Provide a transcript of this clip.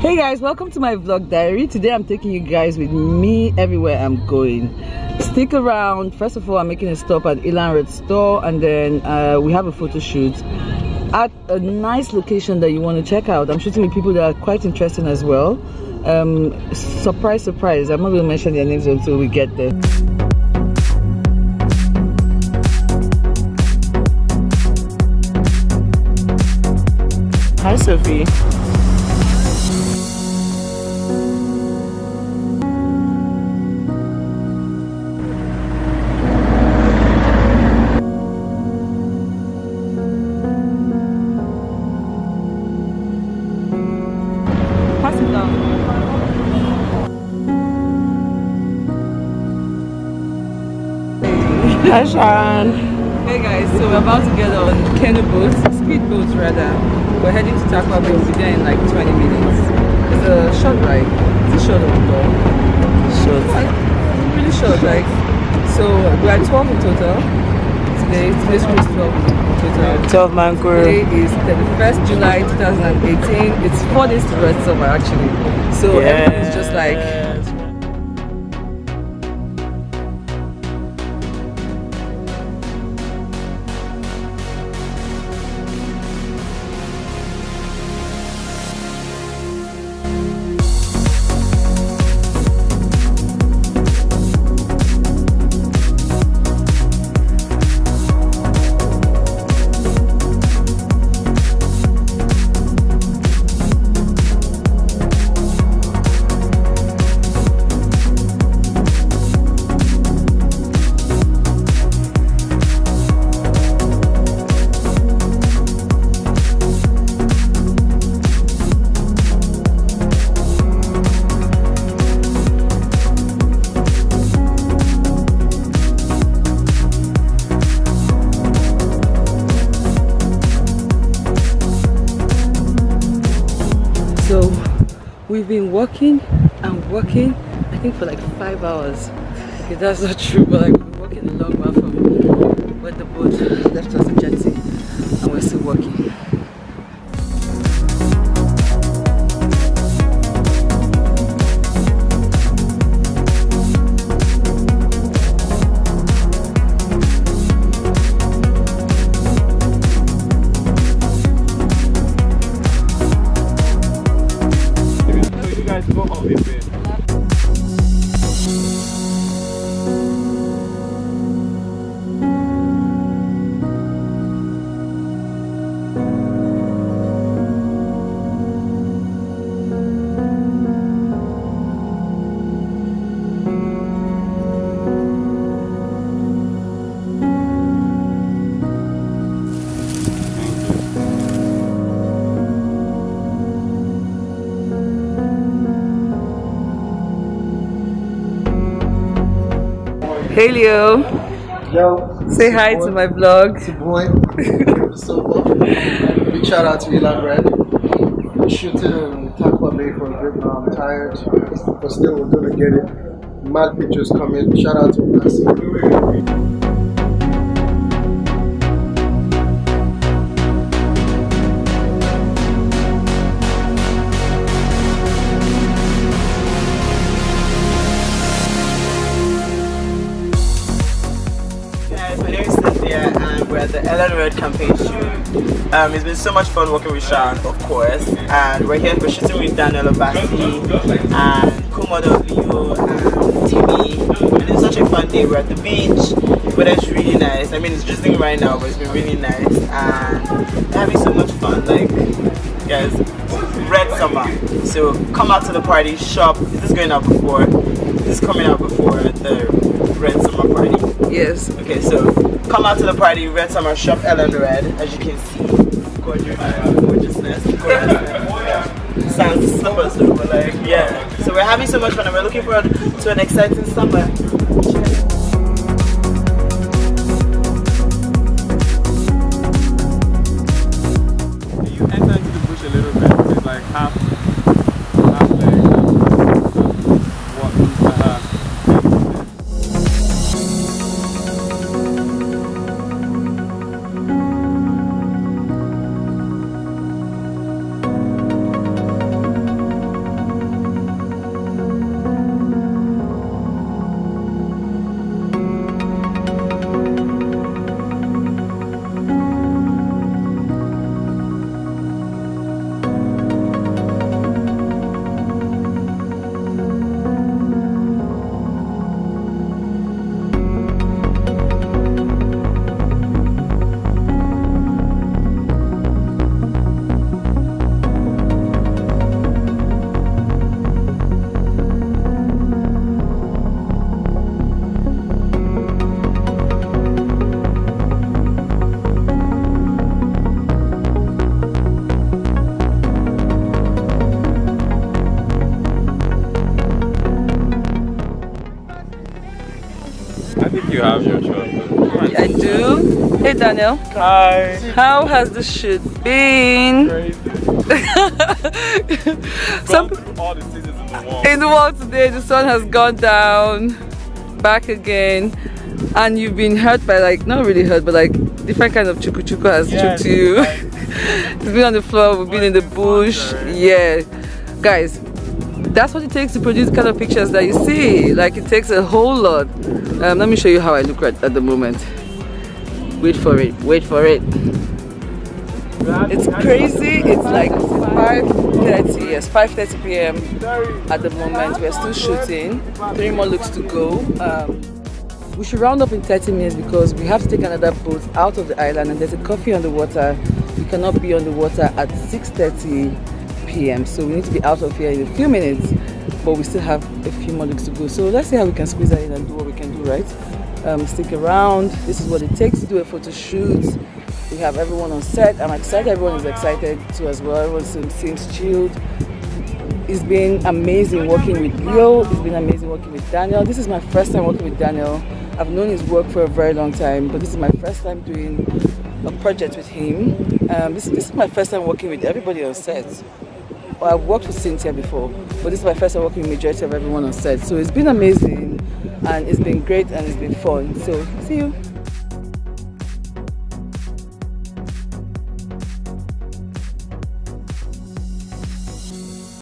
Hey guys, welcome to my vlog diary. Today I'm taking you guys with me everywhere I'm going. Stick around. First of all, I'm making a stop at Elanred Store and then uh, we have a photo shoot at a nice location that you want to check out. I'm shooting with people that are quite interesting as well. Um, surprise, surprise. I'm not going to mention their names until we get there. Hi, Sophie. Sean. Hey guys, so we're about to get on canoe boats, speed boats rather. We're heading to Tarkwa Bay. We'll be there in like 20 minutes. It's a short ride. It's a short of Short. Like, really short, like. So we're 12 in total. Today, today's crew is 12 in total. 12 man crew. Today is 31st July 2018. It's four days to Red Summer actually. So everything's just like we've been walking and walking, I think for like five hours. Okay, that's not true, but like we're walking a long way from where the boat left us in jetty and we're still walking. Hey Leo, Yo, say hi to my vlog. it's a boy, Silva. Big shout out to Elanred. We shooting in Tarkwa Bay for a bit now. I'm tired, but still we're gonna get it. Mad pictures coming. Shout out to Blessing. Red campaign shoot. Um, it's been so much fun working with Sean, of course, and we're here, we're shooting with Daniel Obasi and co-model Leo and Timmy, and it's such a fun day. We're at the beach, weather's really nice. I mean, it's drizzling right now, but it's been really nice, and having so much fun. Like, guys, summer. So come out to the party, shop. Is this going out before? This is coming out before the red summer party. Yes. Okay, so come out to the party, Red Summer Shop Elanred, as you can see. Gorgeous, gorgeousness, gorgeousness. Sounds slippers though, but like, yeah. So we're having so much fun and we're looking forward to an exciting summer. Have your chocolate. I do. Hey Daniel, Hi. how has the shoot been? Some all the seasons in the world. in the world today, the sun has gone down, back again, and you've been hurt by like not really hurt, but like different kind of chuku chuku has Yes, chuked you. like- it's been on the floor, we've been in the bush. Yeah, guys, that's what it takes to produce the kind of pictures that you see. Like it takes a whole lot. Um, let me show you how I look right at the moment. Wait for it. Wait for it. It's crazy. It's like 5:30. Yes, 5:30 p.m. at the moment. We're still shooting. Three more looks to go. Um, we should round up in 30 minutes because we have to take another boat out of the island and there's a coffee on the water. We cannot be on the water at 6:30 p.m. So we need to be out of here in a few minutes. But we still have a few more looks to go. So let's see how we can squeeze that in and do what we can do, right? Um, stick around. This is what it takes to do a photo shoot. We have everyone on set. I'm excited. Everyone is excited too as well. Everyone seems, chilled. It's been amazing working with Leo. It's been amazing working with Daniel. This is my first time working with Daniel. I've known his work for a very long time, but this is my first time doing a project with him. Um, this, this is my first time working with everybody on set. Well, I've worked with Cynthia before, but this is my first time working with majority of everyone on set. So it's been amazing, and it's been great, and it's been fun. So see you.